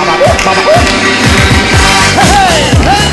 爸爸，爸爸，嘿嘿。